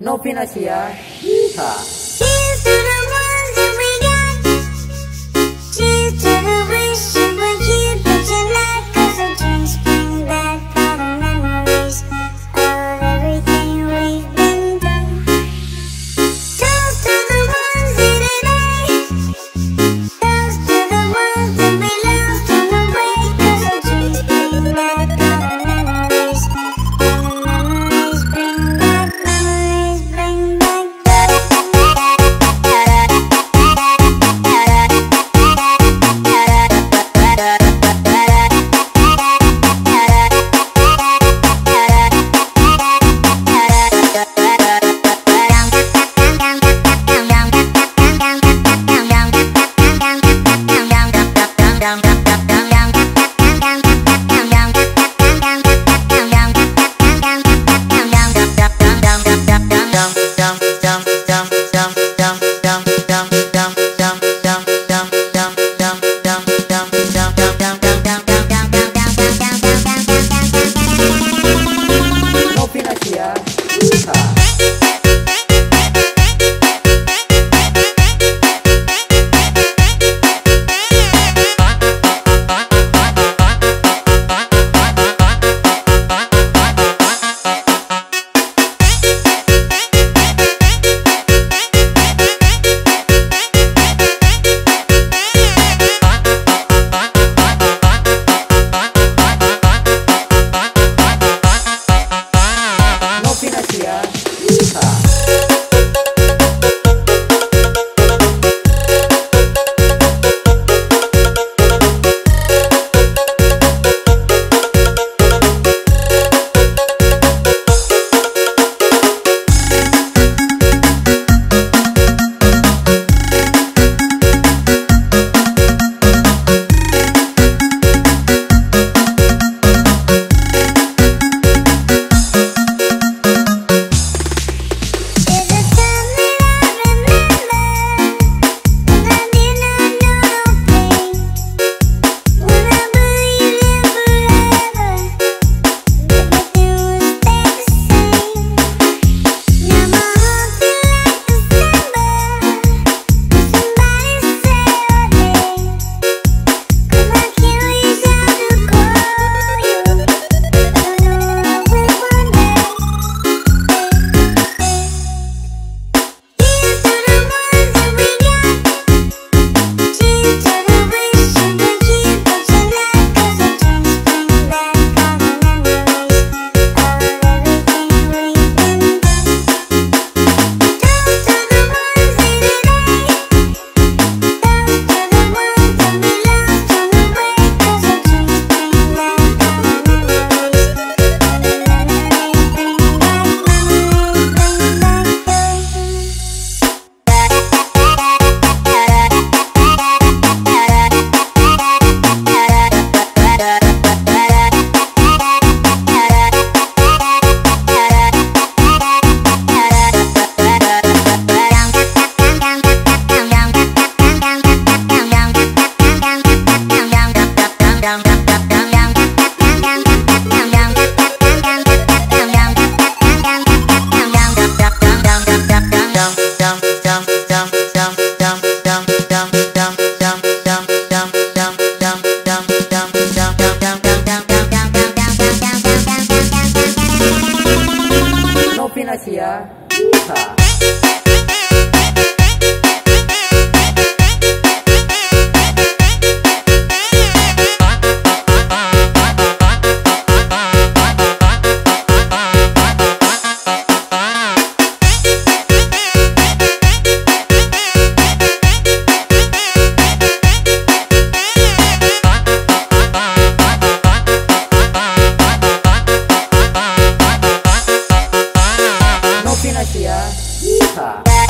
Novinasia. Yeehaw. Cheers Asia. Ya. Yeehaw. Yeah. Yeehaw.